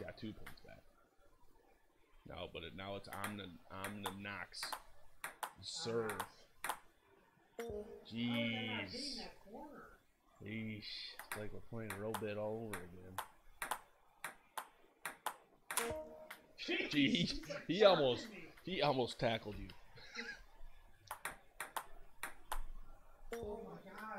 Got two points back. No, but it, now it's Omni Omni Knox. Serve. Jeez. Yeesh. It's like we're playing Robit all over again. Jeez. He almost he almost tackled you. oh my god.